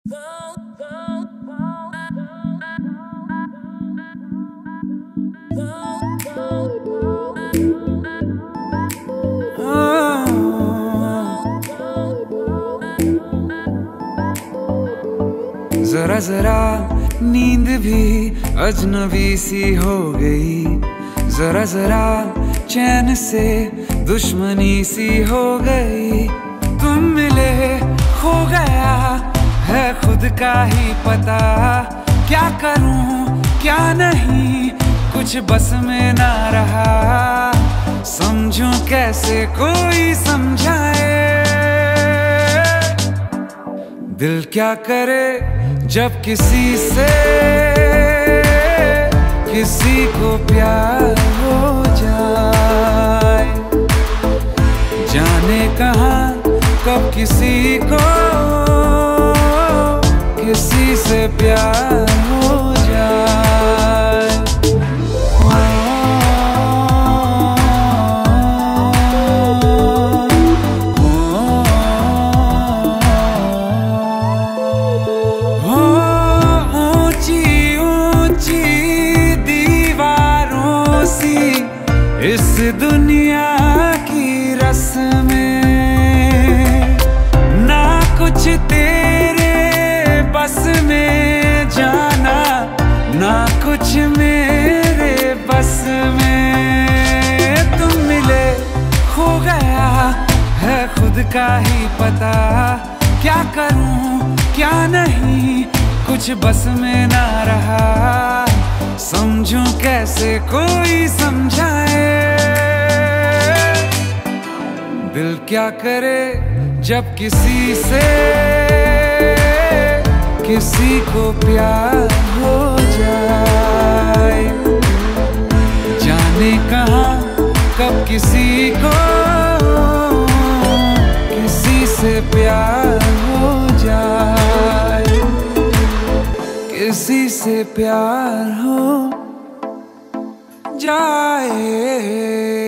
जरा जरा नींद भी अजनबी सी हो गई। जरा जरा चैन से दुश्मनी सी हो गई। तुम मिले हो गया खुद का ही पता क्या करूँ, क्या नहीं, कुछ बस में ना रहा। समझूं कैसे कोई समझाए? दिल क्या करे जब किसी से? किसी को प्यार हो जाए। जाने कहा कब किसी को हो जाए। हो ऊँची ऊँची दीवारों सी इस दुनिया कुछ मेरे बस में तुम मिले खो गया है खुद का ही पता। क्या करूँ, क्या नहीं, कुछ बस में ना रहा। समझूं कैसे कोई समझाए। दिल क्या करे जब किसी से, किसी को प्यार से प्यार हो जाए।